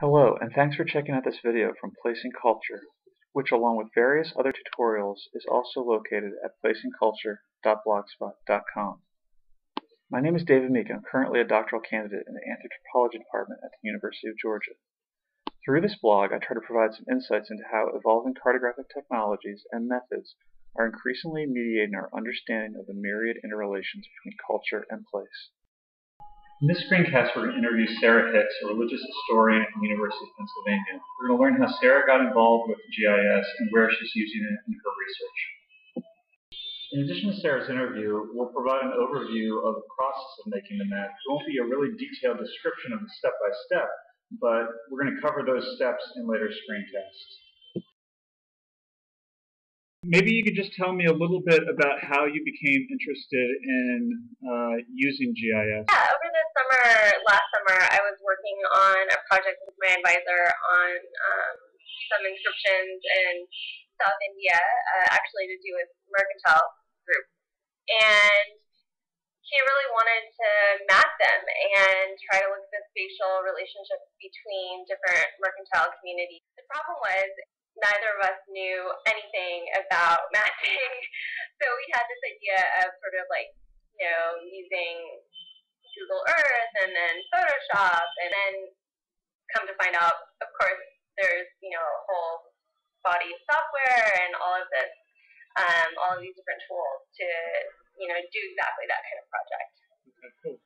Hello, and thanks for checking out this video from Placing Culture, which along with various other tutorials is also located at placingculture.blogspot.com. My name is David Meek I'm currently a doctoral candidate in the Anthropology Department at the University of Georgia. Through this blog, I try to provide some insights into how evolving cartographic technologies and methods are increasingly mediating our understanding of the myriad interrelations between culture and place. In this screencast, we're going to interview Sarah Hicks, a religious historian at the University of Pennsylvania. We're going to learn how Sarah got involved with GIS and where she's using it in her research. In addition to Sarah's interview, we'll provide an overview of the process of making the map. It won't be a really detailed description of the step-by-step, but we're going to cover those steps in later screencasts. Maybe you could just tell me a little bit about how you became interested in uh, using GIS. Yeah, over summer, last summer, I was working on a project with my advisor on um, some inscriptions in South India, uh, actually to do with mercantile group. And he really wanted to map them and try to look at the spatial relationships between different mercantile communities. The problem was neither of us knew anything about matching. so we had this idea of sort of like, you know, using and then Photoshop and then come to find out, of course, there's, you know, a whole body of software and all of this, um, all of these different tools to, you know, do exactly that kind of project. Okay, cool.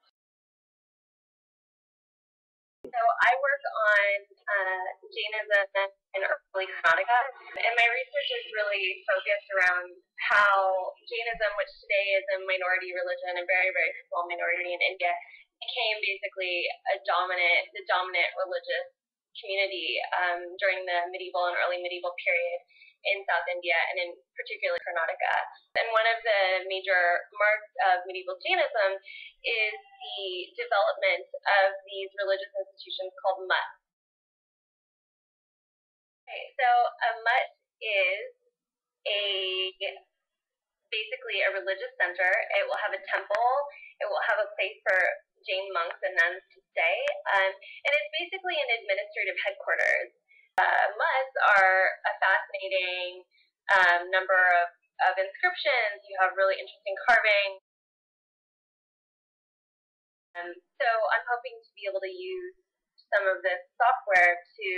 So I work on uh, Jainism and early Karnataka, and my research is really focused around how Jainism, which today is a minority religion, a very very small minority in India, became basically a dominant, the dominant religious community um, during the medieval and early medieval period in South India and in particular Karnataka. And one of the major marks of medieval Jainism is the development of these religious institutions called mutts. Okay, so a mutt is a basically a religious center. It will have a temple. It will have a place for Jain monks and nuns to stay, um, and it's basically an administrative headquarters uh, mutts are a fascinating um, number of, of inscriptions. You have really interesting carving. Um, so I'm hoping to be able to use some of this software to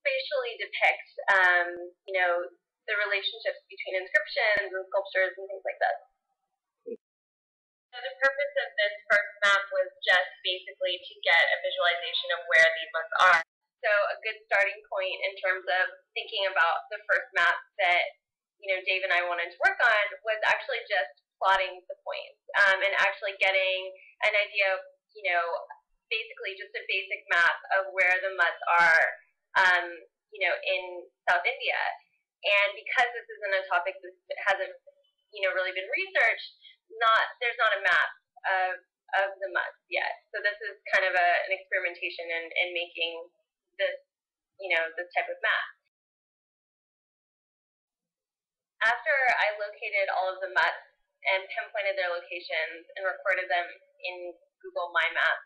spatially depict, um, you know, the relationships between inscriptions and sculptures and things like that. So the purpose of this first map was just basically to get a visualization of where these mutts are. So a good starting point in terms of thinking about the first map that you know Dave and I wanted to work on was actually just plotting the points um, and actually getting an idea of you know basically just a basic map of where the mutts are um, you know in South India. And because this isn't a topic that hasn't you know really been researched, not there's not a map of of the mutts yet. So this is kind of a, an experimentation in, in making this, you know, this type of map. After I located all of the mutts and pinpointed their locations and recorded them in Google My Map,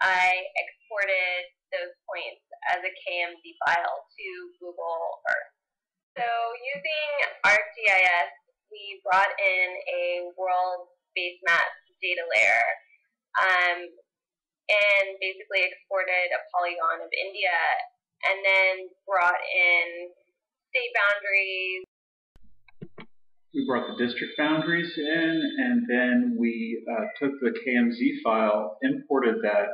I exported those points as a KMZ file to Google Earth. So using ArcGIS, we brought in a world base map data layer um, and basically exported a polygon of India and then brought in state boundaries. We brought the district boundaries in and then we uh, took the KMZ file, imported that,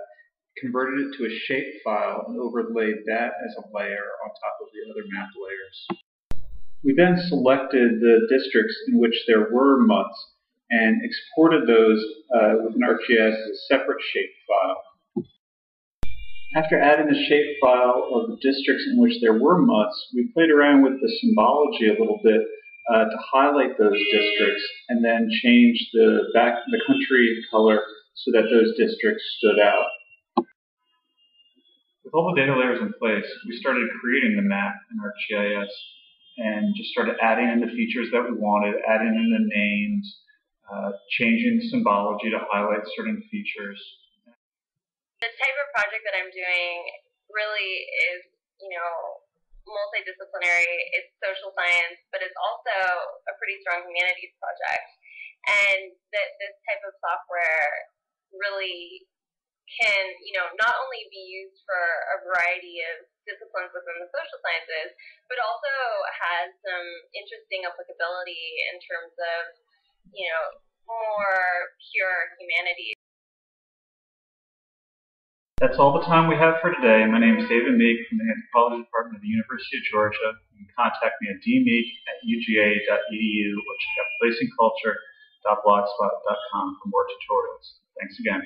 converted it to a shape file, and overlaid that as a layer on top of the other map layers. We then selected the districts in which there were mutts and exported those uh, within ArcGIS as a separate shape file. After adding the shapefile of the districts in which there were mutts, we played around with the symbology a little bit uh, to highlight those districts and then change the back the country color so that those districts stood out. With all the data layers in place, we started creating the map in ArcGIS and just started adding in the features that we wanted, adding in the names, uh, changing symbology to highlight certain features the type of project that I'm doing really is, you know, multidisciplinary. It's social science, but it's also a pretty strong humanities project. And that this type of software really can, you know, not only be used for a variety of disciplines within the social sciences, but also has some interesting applicability in terms of, you know, more pure humanities. That's all the time we have for today. My name is David Meek from the Anthropology Department of the University of Georgia. You can contact me at dmeek at uga.edu or check out placingculture.blogspot.com for more tutorials. Thanks again.